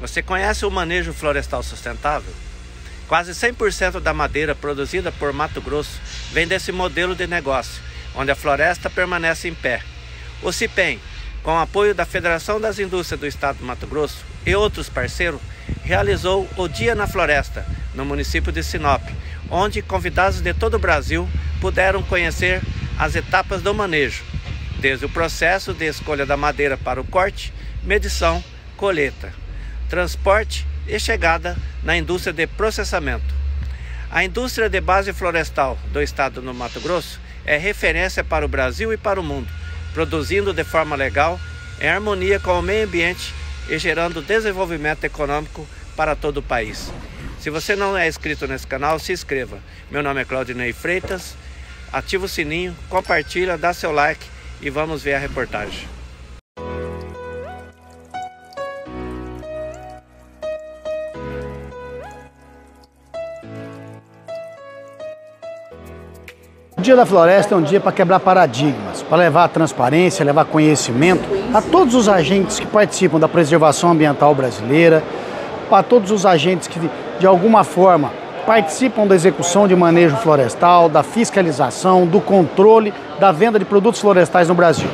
Você conhece o manejo florestal sustentável? Quase 100% da madeira produzida por Mato Grosso vem desse modelo de negócio, onde a floresta permanece em pé. O CIPEM, com o apoio da Federação das Indústrias do Estado do Mato Grosso e outros parceiros, realizou o Dia na Floresta, no município de Sinop, onde convidados de todo o Brasil puderam conhecer as etapas do manejo, desde o processo de escolha da madeira para o corte, medição, colheita, transporte e chegada na indústria de processamento. A indústria de base florestal do estado do Mato Grosso é referência para o Brasil e para o mundo, produzindo de forma legal, em harmonia com o meio ambiente e gerando desenvolvimento econômico para todo o país. Se você não é inscrito nesse canal, se inscreva. Meu nome é Claudinei Freitas. Ativa o sininho, compartilha, dá seu like e vamos ver a reportagem. Dia da Floresta é um dia para quebrar paradigmas, para levar transparência, levar conhecimento a todos os agentes que participam da preservação ambiental brasileira, para todos os agentes que, de alguma forma, participam da execução de manejo florestal, da fiscalização, do controle da venda de produtos florestais no Brasil.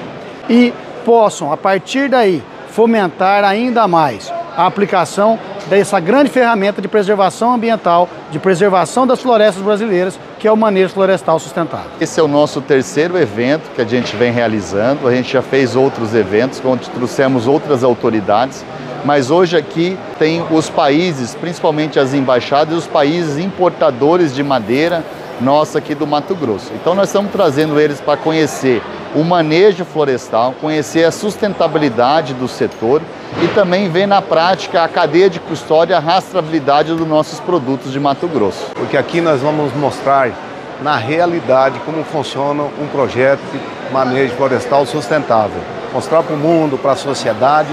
E possam, a partir daí, fomentar ainda mais a aplicação dessa grande ferramenta de preservação ambiental, de preservação das florestas brasileiras, que é o manejo florestal sustentável. Esse é o nosso terceiro evento que a gente vem realizando. A gente já fez outros eventos, onde trouxemos outras autoridades, mas hoje aqui tem os países, principalmente as embaixadas, os países importadores de madeira nossa aqui do Mato Grosso. Então nós estamos trazendo eles para conhecer o manejo florestal, conhecer a sustentabilidade do setor e também ver na prática a cadeia de custódia, a rastreabilidade dos nossos produtos de Mato Grosso. Porque aqui nós vamos mostrar na realidade como funciona um projeto de manejo florestal sustentável. Mostrar para o mundo, para a sociedade,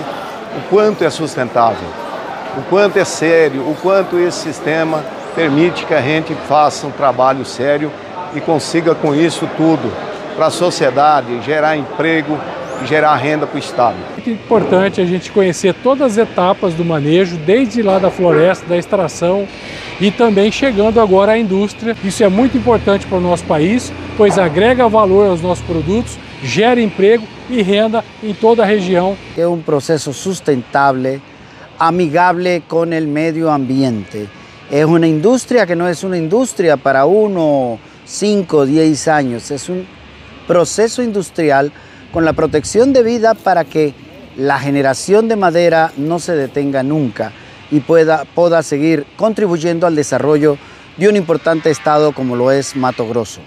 o quanto é sustentável, o quanto é sério, o quanto esse sistema permite que a gente faça um trabalho sério e consiga com isso tudo para a sociedade, gerar emprego e gerar renda para o Estado. É muito importante a gente conhecer todas as etapas do manejo, desde lá da floresta, da extração e também chegando agora à indústria. Isso é muito importante para o nosso país, pois agrega valor aos nossos produtos, gera emprego e renda em toda a região. É um processo sustentável, amigável com o meio ambiente. É uma indústria que não é uma indústria para um, cinco, dez anos, é um proceso industrial con la protección de vida para que la generación de madera no se detenga nunca y pueda, pueda seguir contribuyendo al desarrollo de un importante estado como lo es Mato Grosso.